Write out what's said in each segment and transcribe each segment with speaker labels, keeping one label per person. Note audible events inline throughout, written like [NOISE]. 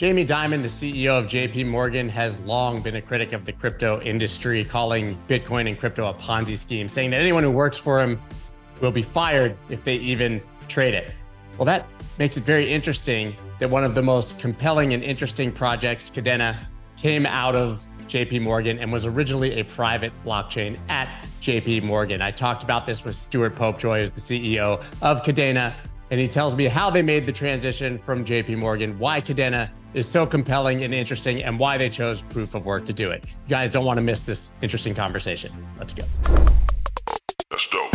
Speaker 1: Jamie Dimon, the CEO of JP Morgan, has long been a critic of the crypto industry, calling Bitcoin and crypto a Ponzi scheme, saying that anyone who works for him will be fired if they even trade it. Well, that makes it very interesting that one of the most compelling and interesting projects, Kadena, came out of JP Morgan and was originally a private blockchain at JP Morgan. I talked about this with Stuart Popejoy, the CEO of Kadena, and he tells me how they made the transition from JP Morgan, why Kadena is so compelling and interesting and why they chose proof of work to do it. You guys don't want to miss this interesting conversation. Let's go. Let's go.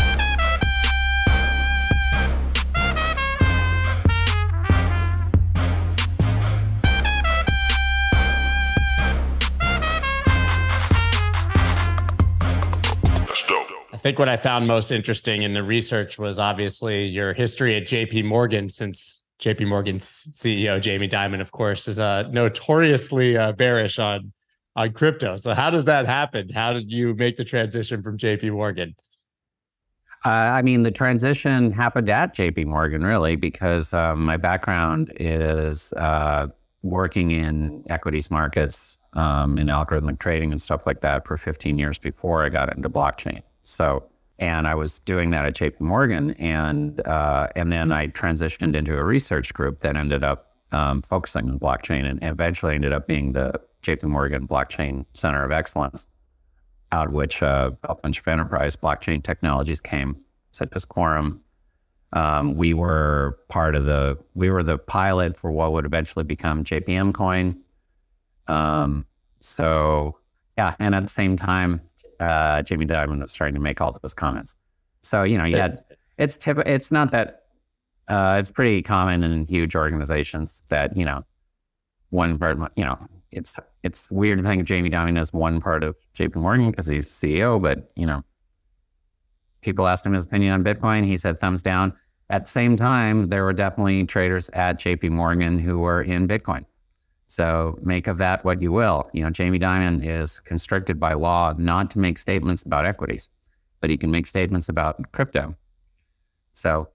Speaker 1: I think what I found most interesting in the research was obviously your history at JP Morgan since JP Morgan's CEO Jamie Dimon, of course, is uh, notoriously uh, bearish on on crypto. So how does that happen? How did you make the transition from JP Morgan?
Speaker 2: Uh, I mean, the transition happened at JP Morgan, really, because um, my background is uh, working in equities markets, um, in algorithmic trading and stuff like that for 15 years before I got into blockchain. So and I was doing that at JP Morgan, and uh, and then I transitioned into a research group that ended up um, focusing on blockchain, and eventually ended up being the JP Morgan Blockchain Center of Excellence, out of which uh, a bunch of enterprise blockchain technologies came, such as Quorum. Um, we were part of the we were the pilot for what would eventually become JPM Coin. Um, so yeah, and at the same time, uh, Jamie Dimon was starting to make all those comments. So you know, you had it's tip. It's not that. Uh, it's pretty common in huge organizations that you know one part. You know, it's it's weird to think of Jamie Dimon as one part of J.P. Morgan because he's CEO, but you know, people asked him his opinion on Bitcoin. He said thumbs down. At the same time, there were definitely traders at J.P. Morgan who were in Bitcoin. So make of that what you will. You know, Jamie Dimon is constricted by law not to make statements about equities, but he can make statements about crypto. So,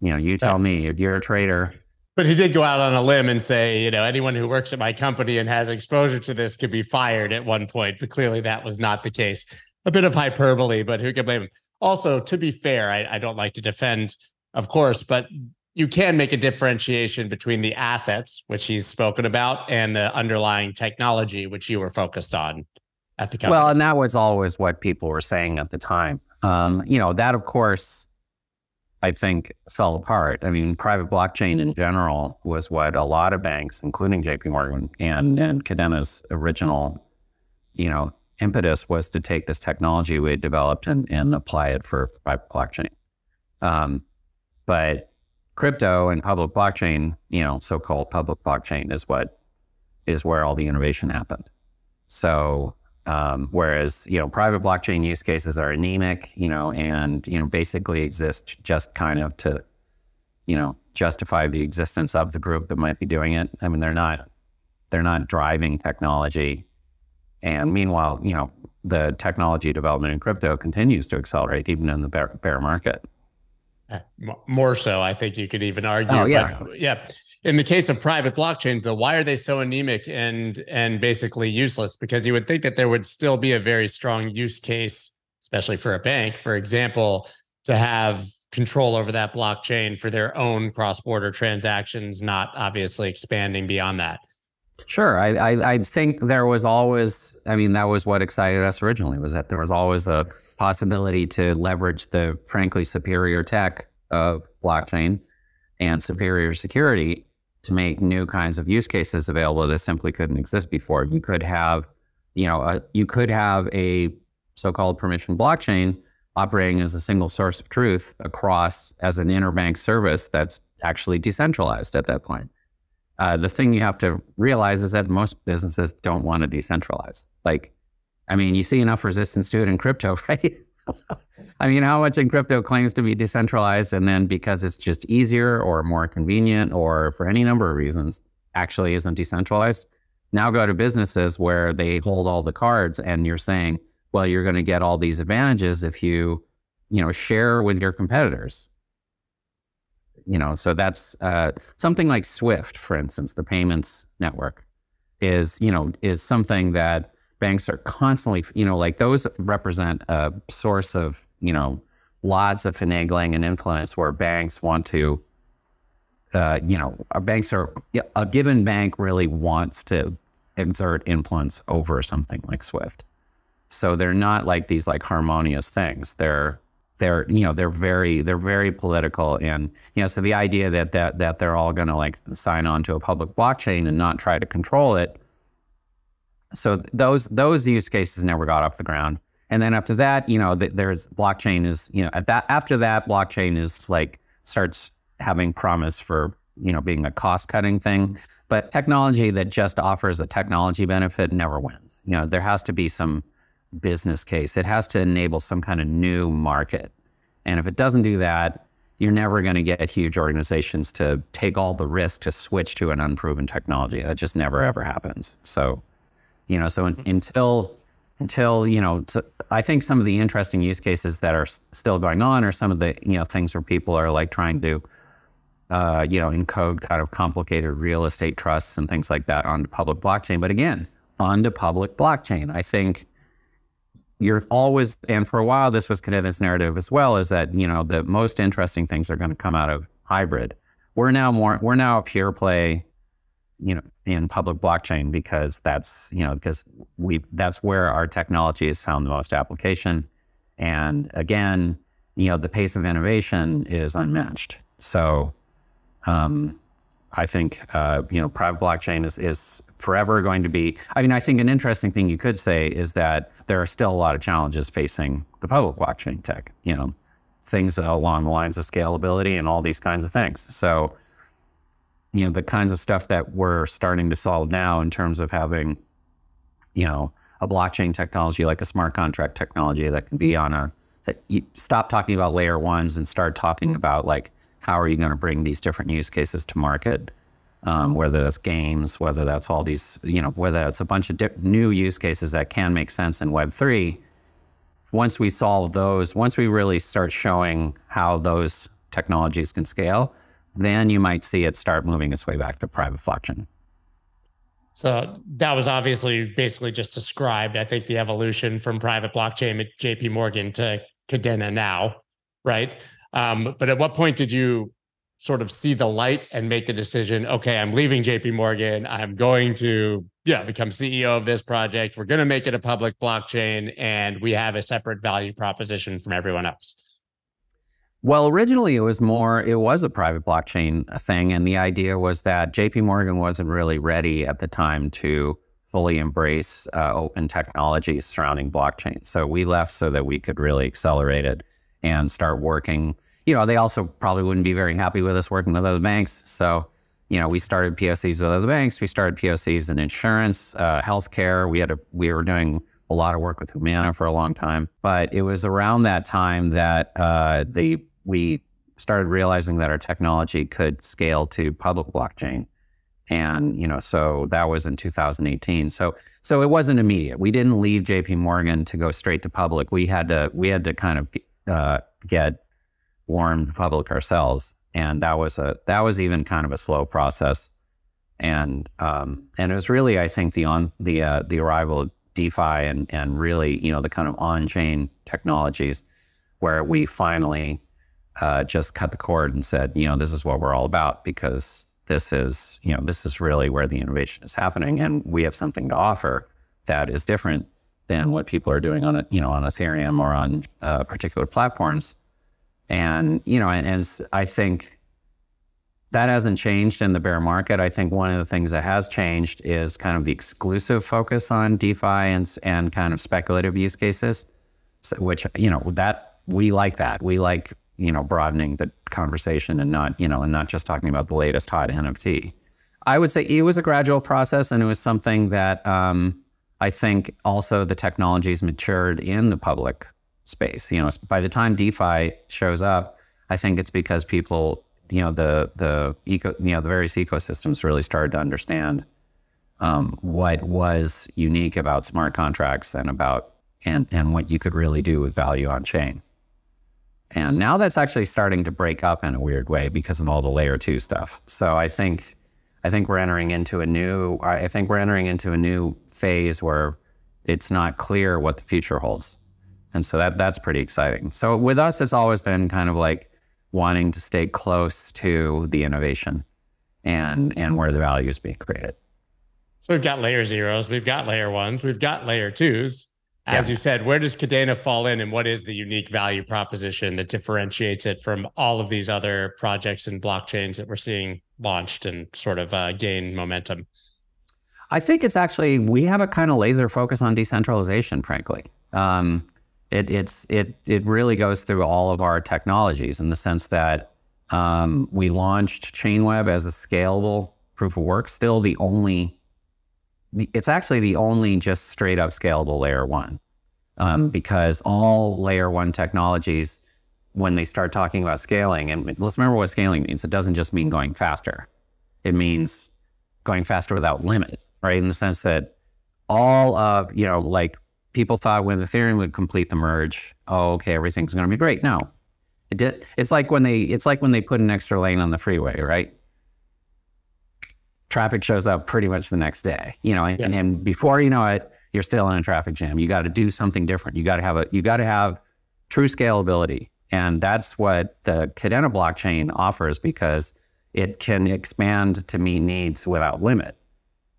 Speaker 2: you know, you tell me if you're a trader.
Speaker 1: But he did go out on a limb and say, you know, anyone who works at my company and has exposure to this could be fired at one point. But clearly that was not the case. A bit of hyperbole, but who can blame him? Also, to be fair, I, I don't like to defend, of course, but you can make a differentiation between the assets, which he's spoken about, and the underlying technology, which you were focused on at the company.
Speaker 2: Well, and that was always what people were saying at the time. Um, you know, that of course, I think fell apart. I mean, private blockchain in general was what a lot of banks, including JP Morgan and, and Kadena's original, you know, impetus was to take this technology we had developed and, and apply it for private blockchain. Um, but crypto and public blockchain, you know, so-called public blockchain is what is where all the innovation happened. So, um, whereas you know, private blockchain use cases are anemic, you know, and you know, basically exist just kind of to, you know, justify the existence of the group that might be doing it. I mean, they're not they're not driving technology. And meanwhile, you know, the technology development in crypto continues to accelerate even in the bear, bear market.
Speaker 1: More so, I think you could even argue.
Speaker 2: Oh, yeah.
Speaker 1: But, yeah. In the case of private blockchains, though, why are they so anemic and and basically useless? Because you would think that there would still be a very strong use case, especially for a bank, for example, to have control over that blockchain for their own cross-border transactions, not obviously expanding beyond that.
Speaker 2: Sure. I, I, I, think there was always, I mean, that was what excited us originally, was that there was always a possibility to leverage the frankly superior tech of blockchain and superior security to make new kinds of use cases available that simply couldn't exist before. You could have, you know, a, you could have a so-called permission blockchain operating as a single source of truth across as an interbank service that's actually decentralized at that point. Uh, the thing you have to realize is that most businesses don't want to decentralize. Like, I mean, you see enough resistance to it in crypto, [LAUGHS] right? I mean, how much in crypto claims to be decentralized, and then because it's just easier or more convenient or for any number of reasons, actually isn't decentralized. Now go to businesses where they hold all the cards, and you're saying, well, you're going to get all these advantages if you, you know, share with your competitors you know, so that's uh, something like Swift, for instance, the payments network is, you know, is something that banks are constantly, you know, like those represent a source of, you know, lots of finagling and influence where banks want to, uh, you know, our banks are, a given bank really wants to exert influence over something like Swift. So they're not like these like harmonious things. They're they're you know they're very they're very political. And you know so the idea that that that they're all going to like sign on to a public blockchain and not try to control it. So those those use cases never got off the ground. And then after that you know there's blockchain is you know at that after that blockchain is like starts having promise for you know being a cost cutting thing. But technology that just offers a technology benefit never wins. You know there has to be some business case. It has to enable some kind of new market. And if it doesn't do that, you're never going to get huge organizations to take all the risk to switch to an unproven technology. That just never ever happens. So, you know, so in, until until you know, so I think some of the interesting use cases that are still going on are some of the you know things where people are like trying to, uh, you know, encode kind of complicated real estate trusts and things like that onto public blockchain. But again, onto public blockchain, I think you're always, and for a while, this was Connivent's narrative as well, is that, you know, the most interesting things are going to come out of hybrid. We're now more, we're now a pure play, you know, in public blockchain because that's, you know, because we, that's where our technology has found the most application. And again, you know, the pace of innovation is unmatched. So, um, I think uh, you know private blockchain is is forever going to be. I mean, I think an interesting thing you could say is that there are still a lot of challenges facing the public blockchain tech. You know, things along the lines of scalability and all these kinds of things. So, you know, the kinds of stuff that we're starting to solve now in terms of having, you know, a blockchain technology like a smart contract technology that can be on a that you stop talking about layer ones and start talking mm-hmm. about like how are you going to bring these different use cases to market? Um, whether that's games, whether that's all these, you know, whether it's a bunch of new use cases that can make sense in Web3. Once we solve those, once we really start showing how those technologies can scale, then you might see it start moving its way back to private blockchain.
Speaker 1: So that was obviously basically just described, I think, the evolution from private blockchain at JP Morgan to Kadena now, right? Um, but at what point did you sort of see the light and make the decision? Okay, I'm leaving JP Morgan. I'm going to yeah become CEO of this project. We're going to make it a public blockchain, and we have a separate value proposition from everyone else.
Speaker 2: Well, originally it was more, it was a private blockchain thing. And the idea was that JP Morgan wasn't really ready at the time to fully embrace uh, open technologies surrounding blockchain. So we left so that we could really accelerate it and start working. You know, they also probably wouldn't be very happy with us working with other banks. So, you know, we started POCs with other banks. We started POCs in insurance, uh, healthcare. We had a, we were doing a lot of work with Humana for a long time. But it was around that time that uh, the we started realizing that our technology could scale to public blockchain. And you know, so that was in 2018. So so it wasn't immediate. We didn't leave JP Morgan to go straight to public. We had to we had to kind of uh, get warmed public ourselves, and that was a that was even kind of a slow process. And um, and it was really, I think, the on the uh, the arrival of DeFi and and really, you know, the kind of on chain technologies where we finally uh, just cut the cord and said, you know, this is what we're all about because this is, you know, this is really where the innovation is happening, and we have something to offer that is different than what people are doing on, a, you know, on Ethereum or on uh, particular platforms. And you know, and, and I think that hasn't changed in the bear market. I think one of the things that has changed is kind of the exclusive focus on DeFi and, and kind of speculative use cases, which you know that we like that. We like you know broadening the conversation and not you know and not just talking about the latest hot NFT. I would say it was a gradual process, and it was something that um, I think also the technology has matured in the public space. You know, by the time DeFi shows up, I think it's because people, you know, the the eco, you know, the various ecosystems really started to understand um, what was unique about smart contracts and about and and what you could really do with value on chain. And now that's actually starting to break up in a weird way because of all the layer two stuff. So I think I think we're entering into a new I think we're entering into a new phase where it's not clear what the future holds. And so that that's pretty exciting. So with us it's always been kind of like wanting to stay close to the innovation and and where the value is being created.
Speaker 1: So we've got layer zeros, we've got layer ones, we've got layer twos. As yeah. you said, where does Kadena fall in and what is the unique value proposition that differentiates it from all of these other projects and blockchains that we're seeing launched and sort of uh, momentum?
Speaker 2: I think it's actually, we have a kind of laser focus on decentralization, frankly. Um, it, it's, it, it really goes through all of our technologies in the sense that um, we launched Chainweb as a scalable proof of work, still the only it's actually the only just straight up scalable layer one um, because all layer one technologies when they start talking about scaling and let's remember what scaling means it doesn't just mean going faster it means going faster without limit right in the sense that all of you know like people thought when ethereum would complete the merge oh okay everything's going to be great no it did it's like when they it's like when they put an extra lane on the freeway right traffic shows up pretty much the next day, you know, and, yeah. and before you know it, you're still in a traffic jam. You got to do something different. You got to have a, you got to have true scalability. And that's what the Kadena blockchain offers because it can expand to meet needs without limit.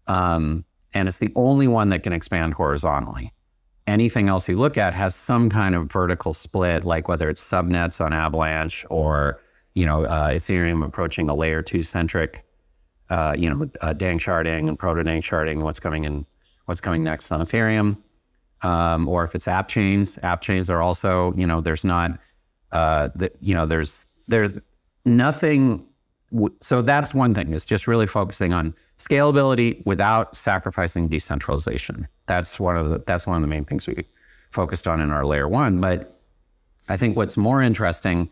Speaker 2: Um, and it's the only one that can expand horizontally. Anything else you look at has some kind of vertical split, like whether it's subnets on Avalanche or you know uh, Ethereum approaching a layer two centric uh, you know, uh, danksharding and proto danksharding, what's coming in, what's coming next on Ethereum, um, or if it's app chains. App chains are also, you know, there's not, uh, the, you know, there's there's nothing. W- so that's one thing is just really focusing on scalability without sacrificing decentralization. That's one of the that's one of the main things we focused on in our layer one. But I think what's more interesting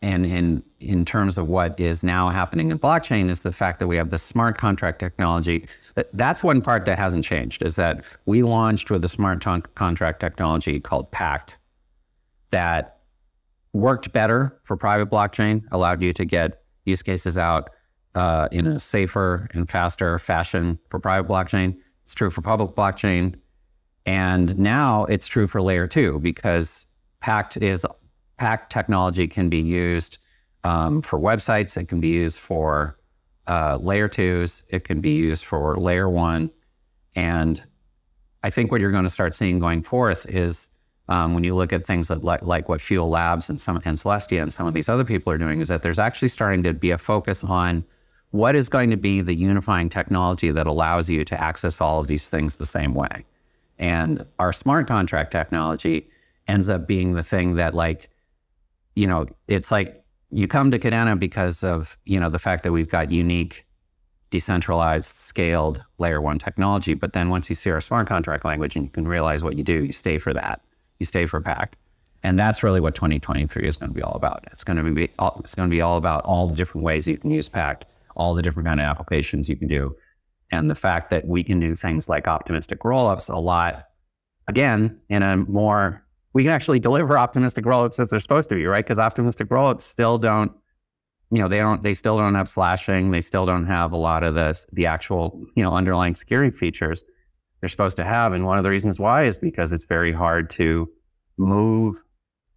Speaker 2: and in in terms of what is now happening in blockchain is the fact that we have the smart contract technology. That's one part that hasn't changed. Is that we launched with a smart contract technology called Pact that worked better for private blockchain, allowed you to get use cases out uh, in a safer and faster fashion for private blockchain. It's true for public blockchain, and now it's true for layer two because Pact is Pact technology can be used um, for websites. It can be used for uh, layer twos. It can be used for layer one. And I think what you're going to start seeing going forth is um, when you look at things that, like, like what Fuel Labs and some and Celestia and some of these other people are doing, is that there's actually starting to be a focus on what is going to be the unifying technology that allows you to access all of these things the same way. And our smart contract technology ends up being the thing that like you know, it's like you come to Kadena because of, you know, the fact that we've got unique, decentralized, scaled layer one technology. But then once you see our smart contract language and you can realize what you do, you stay for that. You stay for Pact. And that's really what 2023 is going to be all about. It's going to be it's going to be all about all the different ways you can use Pact, all the different kind of applications you can do, and the fact that we can do things like optimistic rollups a lot, again, in a more we can actually deliver optimistic rollups as they're supposed to be, right? Because optimistic rollups still don't, you know, they don't, they still don't have slashing. They still don't have a lot of the the actual, you know, underlying security features they're supposed to have. And one of the reasons why is because it's very hard to move.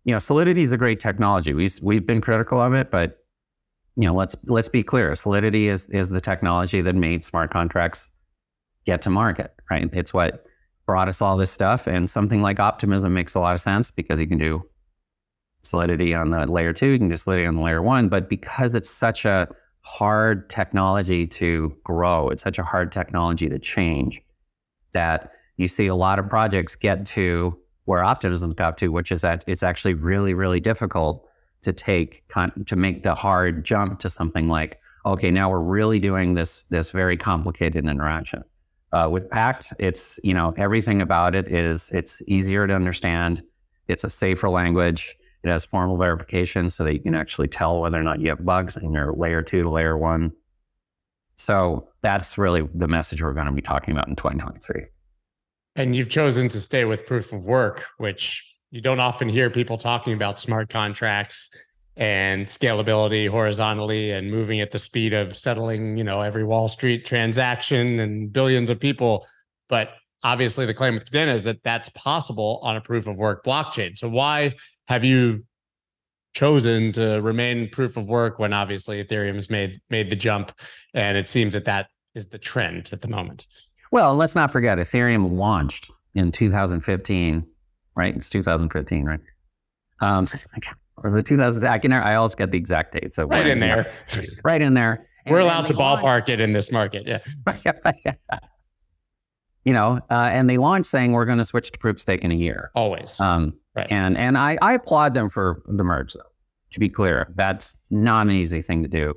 Speaker 2: You know, Solidity is a great technology. We we've been critical of it, but you know, let's let's be clear. Solidity is is the technology that made smart contracts get to market, right? It's what brought us all this stuff. And something like optimism makes a lot of sense because you can do solidity on the layer two, you can do solidity on the layer one. But because it's such a hard technology to grow, it's such a hard technology to change that you see a lot of projects get to where optimism got to, which is that it's actually really, really difficult to take to make the hard jump to something like, okay, now we're really doing this this very complicated interaction. Uh, with Pact, it's you know everything about it is it's easier to understand. It's a safer language. It has formal verification so that you can actually tell whether or not you have bugs in your layer two to layer one. So that's really the message we're going to be talking about in 2023.
Speaker 1: And you've chosen to stay with proof of work, which you don't often hear people talking about smart contracts and scalability horizontally and moving at the speed of settling, you know, every Wall Street transaction and billions of people. But obviously, the claim with Kadena is that that's possible on a proof of work blockchain. So why have you chosen to remain proof of work when obviously Ethereum has made made the jump, and it seems that that is the trend at the moment?
Speaker 2: Well, let's not forget Ethereum launched in 2015, right? It's 2015, right? Um, [LAUGHS] or the 2000s. I can I always get the exact date. So
Speaker 1: right in there, [LAUGHS]
Speaker 2: right in there. [LAUGHS]
Speaker 1: We're and, allowed to ballpark it in this market. Yeah.
Speaker 2: you know, uh, and they launched saying we're going to switch to proof stake in a year.
Speaker 1: Always.
Speaker 2: Um, right. And and I, I applaud them for the merge though. To be clear, that's not an easy thing to do.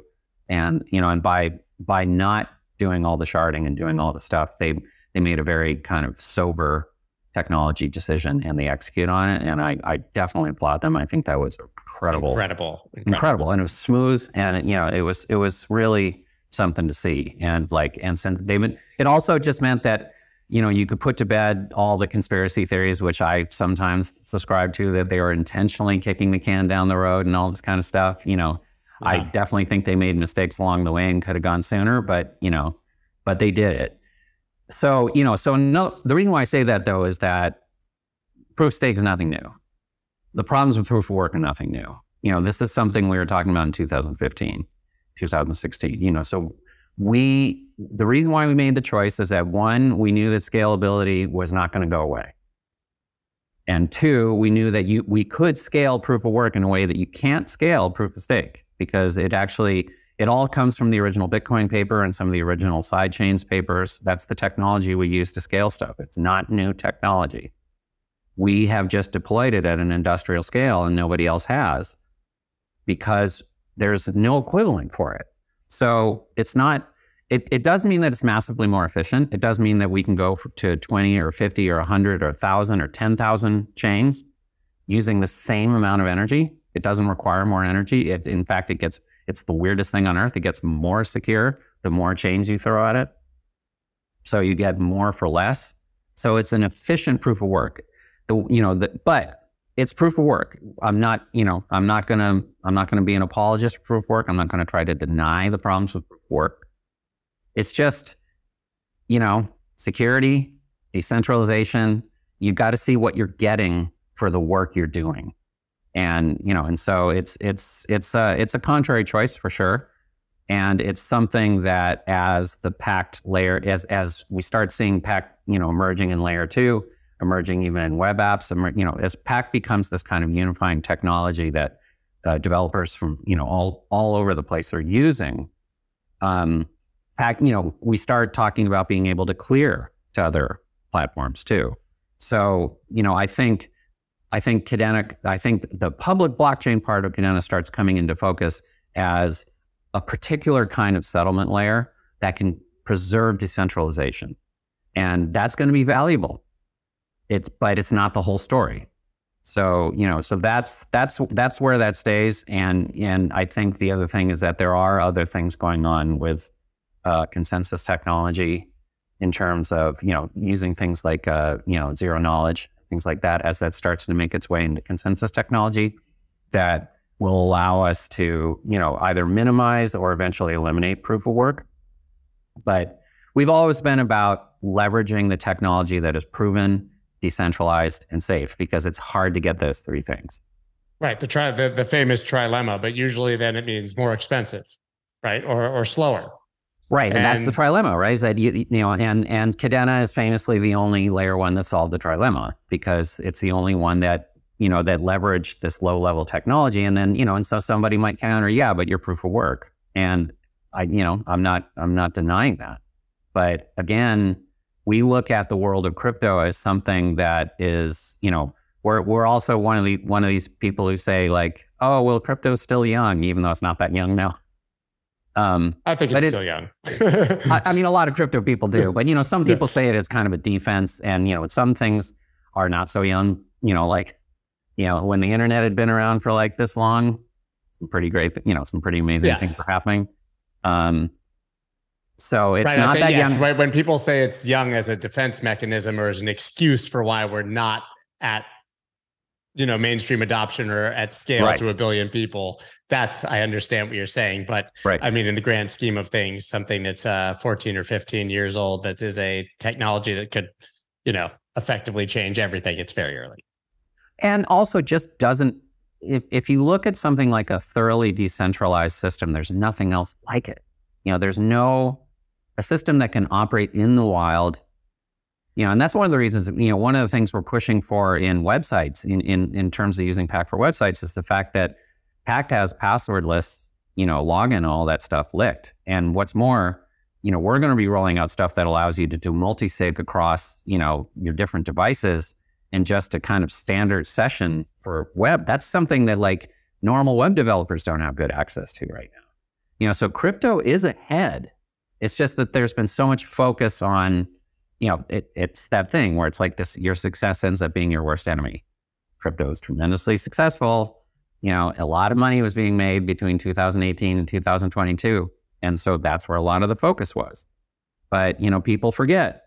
Speaker 2: And you know, and by by not doing all the sharding and doing all the stuff, they they made a very kind of sober technology decision and they execute on it. And I, I definitely applaud them. I think that was incredible,
Speaker 1: incredible,
Speaker 2: incredible, incredible. And it was smooth. And, you know, it was, it was really something to see. And like, and since they've been, it also just meant that, you know, you could put to bed all the conspiracy theories, which I sometimes subscribe to, that they were intentionally kicking the can down the road and all this kind of stuff. You know, yeah. I definitely think they made mistakes along the way and could have gone sooner, but, you know, but they did it so you know, so no, the reason why I say that though is that proof stake is nothing new. The problems with proof of work are nothing new. You know, this is something we were talking about in 2015, 2016. You know, so we the reason why we made the choice is that one, we knew that scalability was not going to go away. And two, we knew that you we could scale proof of work in a way that you can't scale proof of stake because it actually it all comes from the original Bitcoin paper and some of the original sidechains papers. That's the technology we use to scale stuff. It's not new technology. We have just deployed it at an industrial scale and nobody else has because there's no equivalent for it. So it's not, it, it does mean that it's massively more efficient. It does mean that we can go to 20 or 50 or 100 or 1,000 or 10,000 chains using the same amount of energy. It doesn't require more energy. It, in fact, it gets it's the weirdest thing on earth. It gets more secure the more chains you throw at it. So you get more for less. So it's an efficient proof of work. The, you know, the, but it's proof of work. I'm not, you know, I'm not gonna, I'm not gonna be an apologist for proof of work. I'm not gonna try to deny the problems with proof of work. It's just, you know, security, decentralization. You've got to see what you're getting for the work you're doing and you know and so it's it's it's a, it's a contrary choice for sure and it's something that as the Pact layer as as we start seeing Pact you know emerging in layer 2 emerging even in web apps you know as Pact becomes this kind of unifying technology that uh, developers from you know all all over the place are using um Pact you know we start talking about being able to clear to other platforms too so you know i think I think Kadena, I think the public blockchain part of Kadena starts coming into focus as a particular kind of settlement layer that can preserve decentralization. And that's going to be valuable. It's, but it's not the whole story. So, you know, so that's, that's, that's where that stays. And, and I think the other thing is that there are other things going on with uh, consensus technology in terms of, you know, using things like, uh, you know, zero knowledge things like that, as that starts to make its way into consensus technology, that will allow us to, you know, either minimize or eventually eliminate proof of work. But we've always been about leveraging the technology that is proven, decentralized, and safe because it's hard to get those three things.
Speaker 1: Right. The tri- the, the famous trilemma, but usually then it means more expensive, right? Or or slower.
Speaker 2: Right, and, and, that's the trilemma, right? Is that you, you know, and and Kadena is famously the only layer one that solved the trilemma because it's the only one that you know that leveraged this low level technology, and then you know, and so somebody might counter, yeah, but your proof of work, and I, you know, I'm not I'm not denying that, but again, we look at the world of crypto as something that is, you know, we're we're also one of the one of these people who say like, oh, well, crypto's still young, even though it's not that young now. [LAUGHS]
Speaker 1: Um, I think it's it, still young. [LAUGHS]
Speaker 2: I, I, mean, a lot of crypto people do, but you know, some people say it as kind of a defense, and you know, some things are not so young. You know, like you know, when the internet had been around for like this long, some pretty great, you know, some pretty amazing yeah. things were happening. Um, so it's right, not think, that yes, young.
Speaker 1: When people say it's young as a defense mechanism or as an excuse for why we're not at you know mainstream adoption or at scale
Speaker 2: Right.
Speaker 1: to a billion people that's i understand what you're saying but
Speaker 2: Right.
Speaker 1: i mean in the grand scheme of things something that's uh 14 or 15 years old that is a technology that could you know effectively change everything it's very early
Speaker 2: and also just doesn't if, if you look at something like a thoroughly decentralized system there's nothing else like it you know there's no a system that can operate in the wild you know and that's one of the reasons you know one of the things we're pushing for in websites in in, in terms of using pact for websites is the fact that pact has passwordless you know login and all that stuff licked and what's more you know we're going to be rolling out stuff that allows you to do multi-sig across you know your different devices and just a kind of standard session for web. That's something that like normal web developers don't have good access to right now. You know, so crypto is ahead. It's just that there's been so much focus on, you know, it, it's that thing where it's like this: your success ends up being your worst enemy. Crypto is tremendously successful. You know, a lot of money was being made between 2018 and 2022, and so that's where a lot of the focus was. But you know, people forget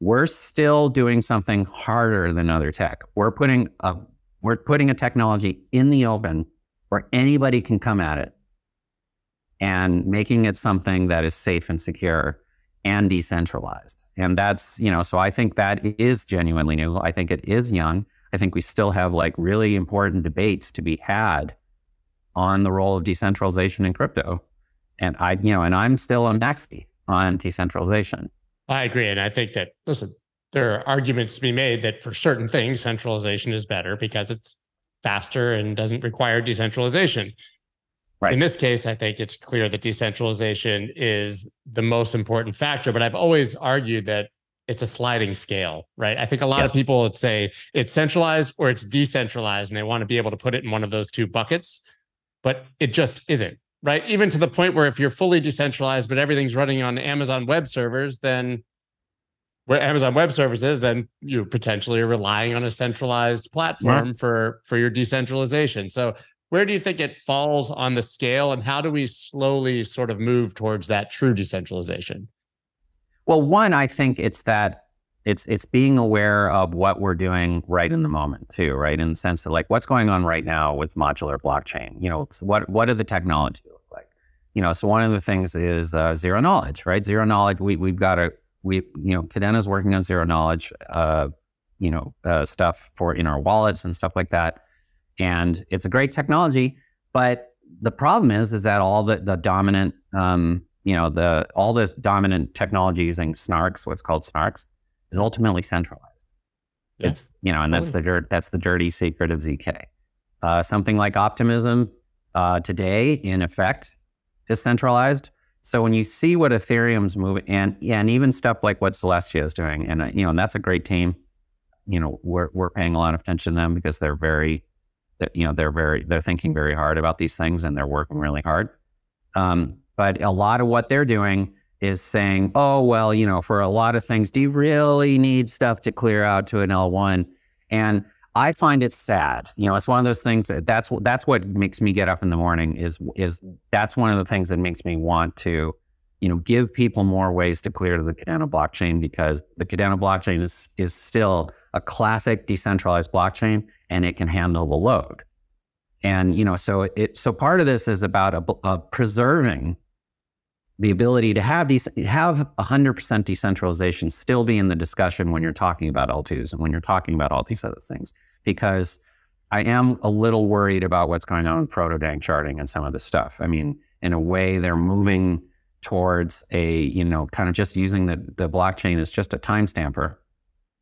Speaker 2: we're still doing something harder than other tech. We're putting a we're putting a technology in the open where anybody can come at it and making it something that is safe and secure and decentralized. And that's, you know, so I think that is genuinely new. I think it is young. I think we still have like really important debates to be had on the role of decentralization in crypto. And I, you know, and I'm still a maxi on decentralization.
Speaker 1: I agree. And I think that, listen, there are arguments to be made that for certain things, centralization is better because it's faster and doesn't require decentralization.
Speaker 2: Right.
Speaker 1: In this case, I think it's clear that decentralization is the most important factor. But I've always argued that it's a sliding scale, right? I think a lot
Speaker 2: Yeah.
Speaker 1: of people would say it's centralized or it's decentralized, and they want to be able to put it in one of those two buckets, but it just isn't, right? Even to the point where if you're fully decentralized, but everything's running on Amazon web servers, then where Amazon web servers is, then you potentially are relying on a centralized platform for for your decentralization. So where do you think it falls on the scale and how do we slowly sort of move towards that true decentralization?
Speaker 2: Well, one, I think it's that it's it's being aware of what we're doing right in the moment too, right? In the sense of like what's going on right now with modular blockchain. You know, so what what do the technology look like? You know, so one of the things is uh, zero knowledge, right? Zero knowledge. We we've got a we you know Kadena's working on zero knowledge, uh, you know, uh, stuff for in our wallets and stuff like that, and it's a great technology. But the problem is, is that all the the dominant um, you know, the all this dominant technology using snarks, what's called snarks, is ultimately centralized.
Speaker 1: Yeah.
Speaker 2: It's you know, and that's the dirt, that's the dirty secret of zk. Uh, something like optimism uh, today, in effect, is centralized. So when you see what Ethereum's moving, and yeah, and even stuff like what Celestia is doing, and uh, you know, and that's a great team. You know, we're we're paying a lot of attention to them because they're very, that you know, they're very they're thinking very hard about these things and they're working really hard. Um, but a lot of what they're doing is saying, oh, well, you know, for a lot of things, do you really need stuff to clear out to an L1? And I find it sad. You know, it's one of those things that that's what that's what makes me get up in the morning is is that's one of the things that makes me want to, you know, give people more ways to clear to the Kadena blockchain because the Kadena blockchain is is still a classic decentralized blockchain and it can handle the load. And you know, so it so part of this is about a, a preserving the ability to have these have 100% decentralization still be in the discussion when you're talking about L2s and when you're talking about all these other things because I am a little worried about what's going on with proto-danksharding and some of this stuff. I mean, in a way they're moving towards a, you know, kind of just using the, the blockchain as just a timestamper.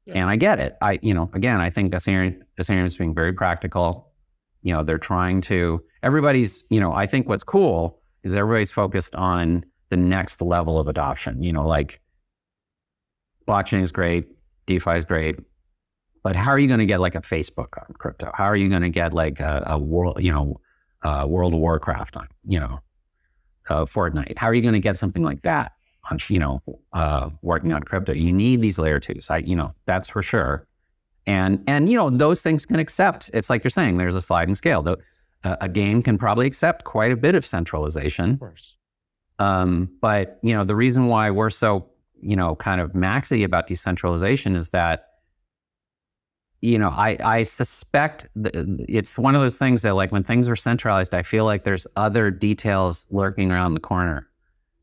Speaker 1: Yeah.
Speaker 2: And I get it. I, you know, again, I think Ethereum, Ethereum is being very practical. You know, they're trying to, everybody's, you know, I think what's cool is everybody's focused on the next level of adoption. You know, like blockchain is great, DeFi is great, but how are you going to get like a Facebook on crypto? How are you going to get like a, a world, you know, uh, World of Warcraft on, you know, uh, Fortnite? How are you going to get something like that on, you know, uh, working on crypto? You need these layer twos. I, you know, that's for sure. And and you know those things can accept. It's like you're saying. There's a sliding scale. The, a a game can probably accept quite a bit of centralization.
Speaker 1: Of course.
Speaker 2: Um, but you know, the reason why we're so you know kind of maxy about decentralization is that you know, I, I suspect it's one of those things that, like, when things are centralized, I feel like there's other details lurking around the corner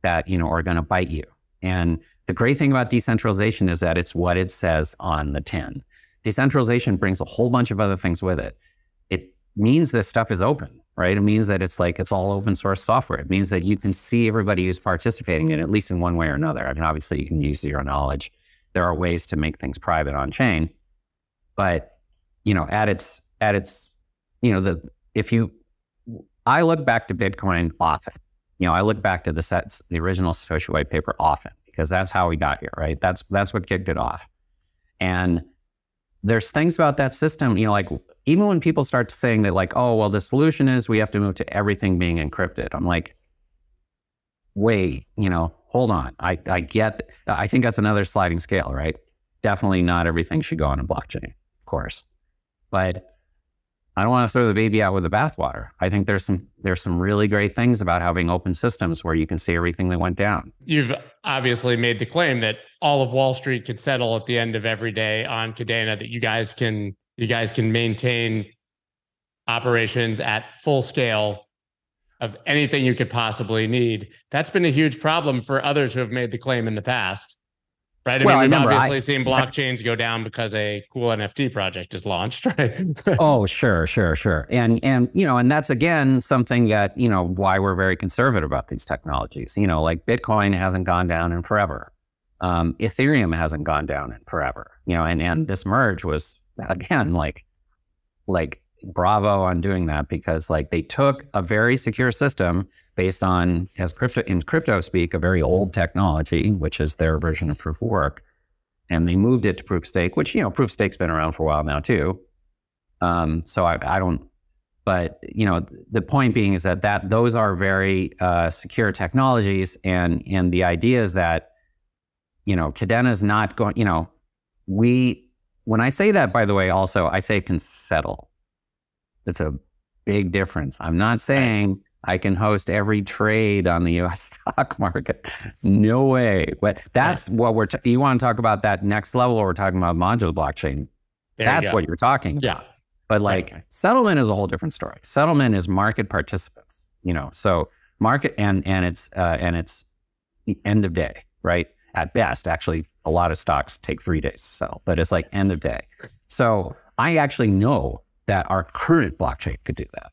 Speaker 2: that, you know, are going to bite you. And the great thing about decentralization is that it's what it says on the tin. Decentralization brings a whole bunch of other things with it. It means this stuff is open, right? It means that it's like it's all open source software. It means that you can see everybody who's participating in it, at least in one way or another. I mean, obviously, you can use your knowledge. There are ways to make things private on chain but you know, at its at its you know the if you I look back to Bitcoin often. You know, I look back to the sets, the original Satoshi white paper often because that's how we got here, right? That's that's what kicked it off. And there's things about that system, you know, like even when people start saying that, like, oh, well, the solution is we have to move to everything being encrypted. I'm like, wait, you know, hold on. I, I get, I think that's another sliding scale, right? Definitely not everything should go on a blockchain course. But I don't want to throw the baby out with the bathwater. I think there's some there's some really great things about having open systems where you can see everything that went down.
Speaker 1: You've obviously made the claim that all of Wall Street could settle at the end of every day on Kadena That you guys can you guys can maintain operations at full scale of anything you could possibly need. That's been a huge problem for others who have made the claim in the past. Right. I well, mean, we've obviously I, seen blockchains go down because a cool NFT project is launched, [LAUGHS] right?
Speaker 2: oh, sure, sure, sure. And and you know, and that's again something that, you know, why we're very conservative about these technologies. You know, like Bitcoin hasn't gone down in forever. Um, Ethereum hasn't gone down in forever. You know, and and this merge was [LAUGHS] again like like bravo on doing that because like they took a very secure system based on as crypto in crypto speak a very old technology which is their version of proof of work. And they moved it to proof stake which you know proof stake's been around for a while now too. Um, so I, I, don't but you know the point being is that that those are very uh, secure technologies and and the idea is that you know Kadena is not going you know we when I say that by the way also I say it can settle it's a big difference. I'm not saying I can host every trade on the U.S. [LAUGHS] stock market. No way. But that's what we're. T- you want to talk about that next level? We're talking about modular blockchain. There that's you what you're talking. About.
Speaker 1: Yeah.
Speaker 2: But like settlement is a whole different story. Settlement is market participants. You know, so market and and it's uh, and it's the end of day, right? At best, actually, a lot of stocks take three days to sell, but it's like end of day. So I actually know that our current blockchain could do that.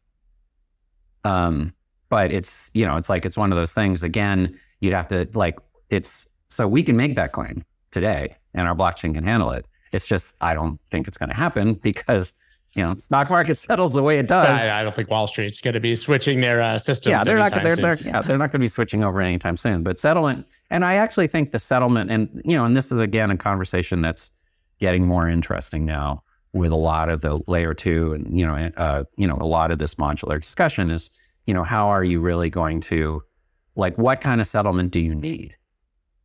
Speaker 2: Um, but it's you know it's like it's one of those things. Again, you'd have to like it's so we can make that claim today, and our blockchain can handle it. It's just I don't think it's going to happen [LAUGHS] because you know stock market [LAUGHS] settles the way it does.
Speaker 1: I, I don't think Wall Street's going to be switching their uh, systems.
Speaker 2: Yeah, they're
Speaker 1: not.
Speaker 2: They're, they're, yeah, they're not going to be switching over anytime soon. But settlement, and I actually think the settlement, and you know, and this is again a conversation that's getting more interesting now with a lot of the layer two and you know uh, you know a lot of this modular discussion is you know how are you really going to like what kind of settlement do you need?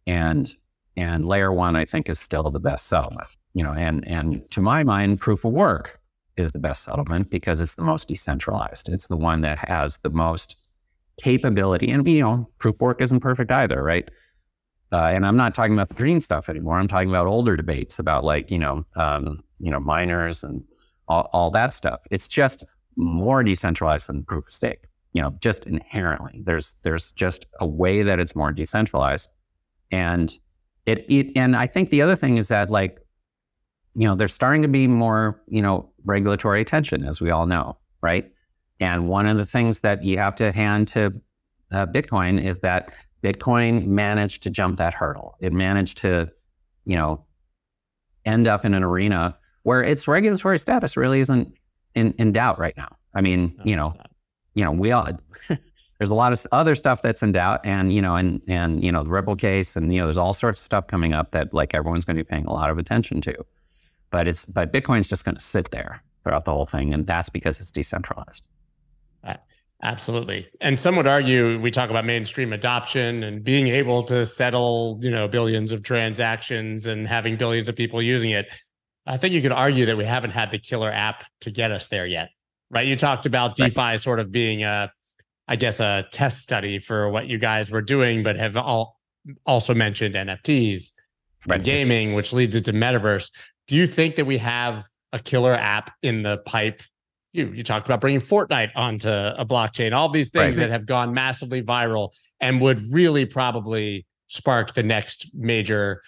Speaker 2: And and layer one i think is still the best settlement you know and and to my mind proof of work is the best settlement because it's the most decentralized. It's the one that has the most capability. And you know proof of work isn't perfect either right uh, and i'm not talking about the green stuff anymore i'm talking about older debates about like you know um, you know, miners and all, all that stuff. It's just more decentralized than proof of stake. You know, just inherently, there's there's just a way that it's more decentralized, and it it and I think the other thing is that like, you know, there's starting to be more you know regulatory attention, as we all know, right? And one of the things that you have to hand to uh, Bitcoin is that Bitcoin managed to jump that hurdle. It managed to, you know, end up in an arena where its regulatory status really isn't in, in doubt right now. I mean, no, you know, you know, we all [LAUGHS] there's a lot of other stuff that's in doubt, and you know, and and you know, the Ripple case, and you know, there's all sorts of stuff coming up that like everyone's going to be paying a lot of attention to. But it's but Bitcoin's just going to sit there throughout the whole thing, and that's because it's decentralized.
Speaker 1: Absolutely. And some would argue we talk about mainstream adoption and being able to settle, you know, billions of transactions and having billions of people using it. I think you could argue that we haven't had the killer app to get us there yet, right? You talked about DeFi right. sort of being a, I guess, a test study for what you guys were doing, but have all also mentioned NFTs right. and gaming, which leads into metaverse. Do you think that we have a killer app in the pipe. You you talked about bringing Fortnite onto a blockchain. All these things right. that have gone massively viral and would really probably spark the next major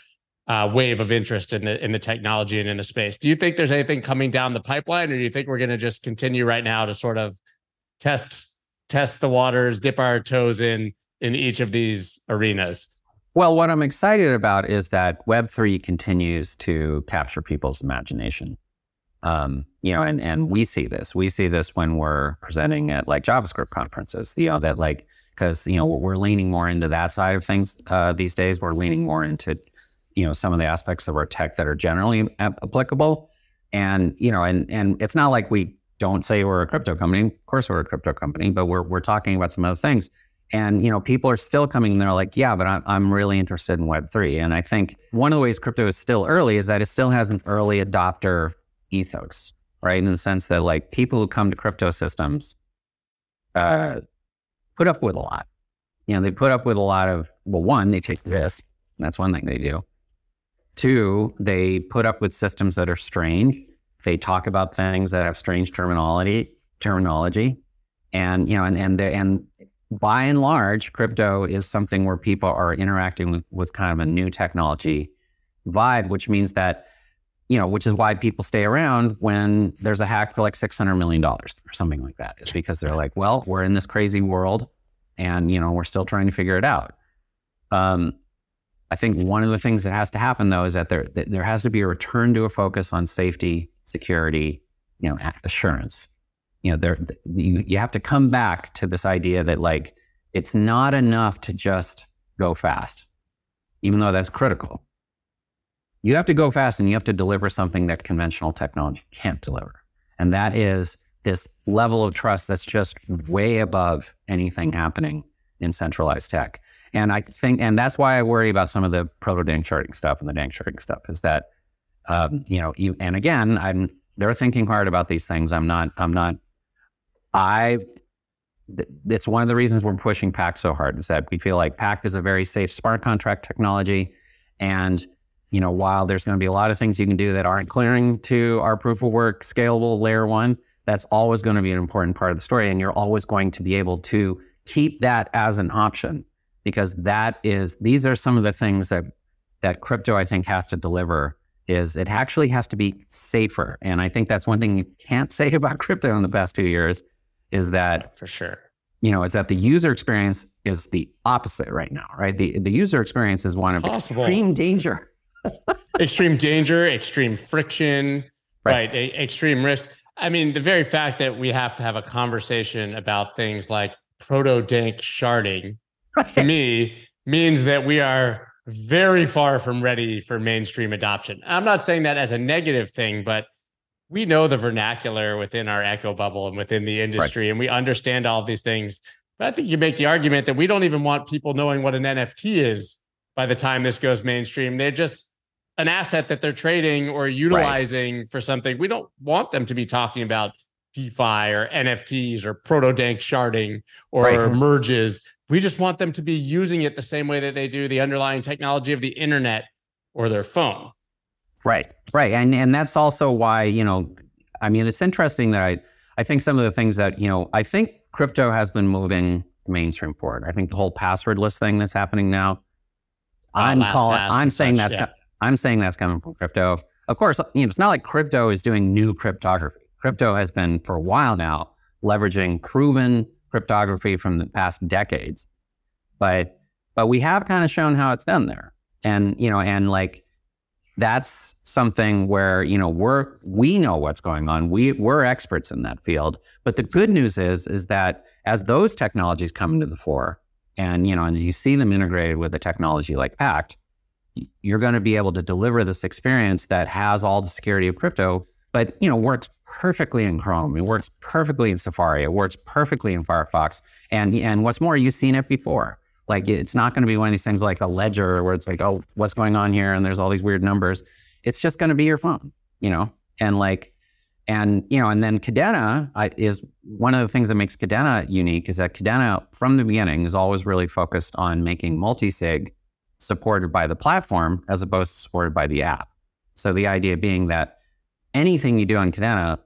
Speaker 1: uh, wave of interest in the in the technology and in the space. Do you think there's anything coming down the pipeline, or do you think we're going to just continue right now to sort of test test the waters, dip our toes in in each of these arenas?
Speaker 2: Well, what I'm excited about is that Web3 continues to capture people's imagination. Um, you know, and, and we see this. We see this when we're presenting at like JavaScript conferences, you know, that like, because, you know, we're leaning more into that side of things uh, these days. We're leaning more into, you know, some of the aspects of our tech that are generally applicable. And, you know, and, and it's not like we don't say we're a crypto company. Of course, we're a crypto company, but we're, we're talking about some other things. And you know, people are still coming. And they're like, "Yeah, but I'm, I'm really interested in Web three. And I think one of the ways crypto is still early is that it still has an early adopter ethos, right? In the sense that like people who come to crypto systems uh, put up with a lot. You know, they put up with a lot of well, one, they take risks. That's one thing they do. Two, they put up with systems that are strange. They talk about things that have strange terminology, terminology, and you know, and and and by and large, crypto is something where people are interacting with, with kind of a new technology vibe, which means that, you know, which is why people stay around when there's a hack for like $600 million or something like that. It's because they're like, well, we're in this crazy world and, you know, we're still trying to figure it out. Um, I think one of the things that has to happen though is that there, there has to be a return to a focus on safety, security, you know, assurance you know, there you, you have to come back to this idea that like it's not enough to just go fast, even though that's critical. You have to go fast and you have to deliver something that conventional technology can't deliver. And that is this level of trust that's just way above anything happening in centralized tech. And I think, and that's why I worry about some of the proto-danksharding stuff and the danksharding stuff is that, um, you know, you, and again, I'm, they're thinking hard about these things. I'm not, I'm not I it's one of the reasons we're pushing Pact so hard is that we feel like Pact is a very safe smart contract technology. And, you know, while there's going to be a lot of things you can do that aren't clearing to our proof of work scalable layer one, that's always going to be an important part of the story. And you're always going to be able to keep that as an option because that is, these are some of the things that, that crypto, I think, has to deliver is it actually has to be safer. And I think that's one thing you can't say [LAUGHS] about crypto in the past two years is that
Speaker 1: for sure
Speaker 2: you know, is that the user experience is the opposite right now, right? The the user experience is one of Possible. extreme danger.
Speaker 1: Extreme danger, extreme friction, right? right? A, extreme risk. I mean, the very fact that we have to have a conversation about things like proto-danksharding right. for me means that we are very far from ready for mainstream adoption. I'm not saying that as a negative thing, but we know the vernacular within our echo bubble and within the industry, right. and we understand all of these things. But I think you make the argument that we don't even want people knowing what an NFT is by the time this goes mainstream. They're just an asset that they're trading or utilizing right. for something. We don't want them to be talking about DeFi or NFTs or proto-danksharding or right. merges. We just want them to be using it the same way that they do the underlying technology of the internet or their phone.
Speaker 2: Right, right, and and that's also why you know, I mean, it's interesting that I I think some of the things that you know, I think crypto has been moving mainstream forward. I think the whole passwordless thing that's happening now. Uh, I'm calling. I'm saying such, that's. Yeah. I'm saying that's coming from crypto. Of course, you know, it's not like crypto is doing new cryptography. Crypto has been for a while now leveraging proven cryptography from the past decades, but but we have kind of shown how it's done there, and you know, and like that's something where you know we're we know what's going on we we're experts in that field but the good news is is that as those technologies come into the fore and you know and you see them integrated with a technology like pact you're going to be able to deliver this experience that has all the security of crypto but you know works perfectly in chrome it works perfectly in safari it works perfectly in firefox and and what's more you've seen it before like it's not going to be one of these things like a ledger where it's like, oh, what's going on here? And there's all these weird numbers. It's just going to be your phone, you know? And like, and, you know, and then Kadena is one of the things that makes Kadena unique is that Kadena from the beginning is always really focused on making multi-sig supported by the platform as opposed to supported by the app. So the idea being that anything you do on Kadena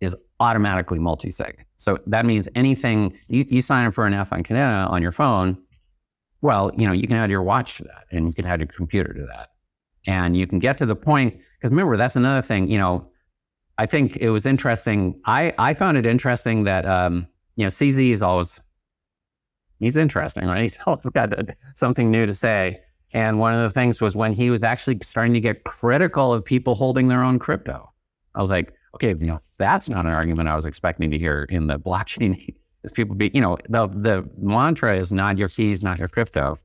Speaker 2: is automatically multi-sig. So that means anything you, you sign up for an app on Kadena on your phone, well, you know, you can add your watch to that and you can add your computer to that. And you can get to the point, because remember, that's another thing, you know, I think it was interesting. I, I found it interesting that, um, you know, CZ is always, he's interesting, right? [LAUGHS] He's always got something new to say. And one of the things was when he was actually starting to get critical of people holding their own crypto. I was like, okay, you know, that's not an argument I was expecting to hear in the [LAUGHS] blockchain. is people be, you know, the, the mantra is not your keys, not your crypto.